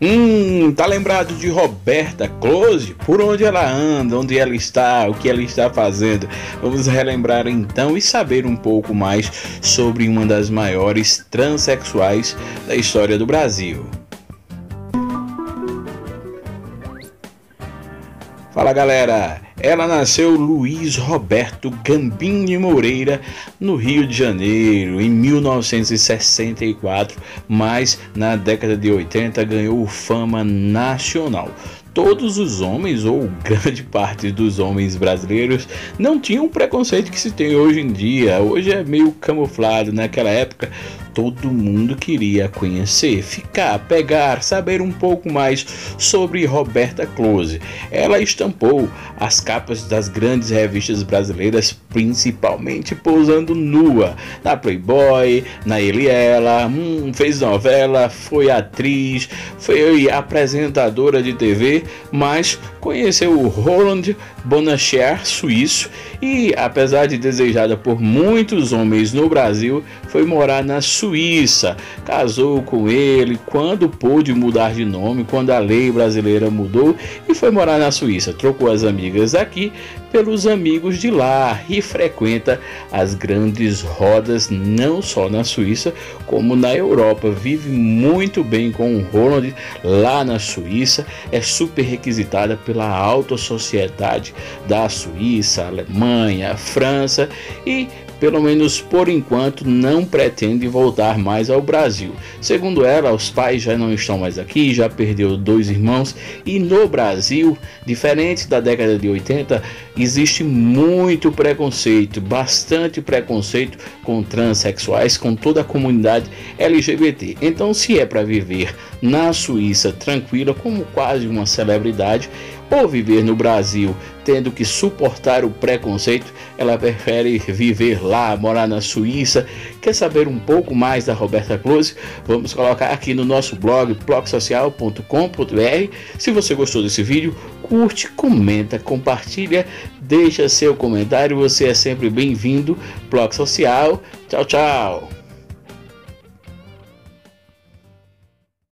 Hum, tá lembrado de Roberta Close? Por onde ela anda, onde ela está, o que ela está fazendo? Vamos relembrar então e saber um pouco mais sobre uma das maiores transexuais da história do Brasil. Fala galera, ela nasceu Luiz Roberto Gambini Moreira no Rio de Janeiro em 1964, mas na década de 80 ganhou fama nacional todos os homens, ou grande parte dos homens brasileiros, não tinham o preconceito que se tem hoje em dia. Hoje é meio camuflado. Naquela época, todo mundo queria conhecer, ficar, pegar, saber um pouco mais sobre Roberta Close. Ela estampou as capas das grandes revistas brasileiras, principalmente pousando nua, na Playboy, na Eliela, hum, fez novela, foi atriz, foi apresentadora de TV, mas conheceu o Roland Bonacher, suíço, e apesar de desejada por muitos homens no Brasil, foi morar na Suíça. Casou com ele quando pôde mudar de nome, quando a lei brasileira mudou, e foi morar na Suíça. Trocou as amigas aqui pelos amigos de lá e frequenta as grandes rodas não só na Suíça como na Europa. Vive muito bem com o Roland lá na Suíça, é super requisitada pela alta sociedade da Suíça, Alemanha, França e pelo menos por enquanto, não pretende voltar mais ao Brasil. Segundo ela, os pais já não estão mais aqui, já perdeu dois irmãos e no Brasil, diferente da década de 80, existe muito preconceito, bastante preconceito com transexuais, com toda a comunidade LGBT. Então, se é para viver na Suíça tranquila, como quase uma celebridade, ou viver no Brasil tendo que suportar o preconceito, ela prefere viver lá, morar na Suíça. Quer saber um pouco mais da Roberta Close? Vamos colocar aqui no nosso blog blogsocial.com.br. Se você gostou desse vídeo, curte, comenta, compartilha, deixa seu comentário. Você é sempre bem-vindo. Blog Social. Tchau, tchau.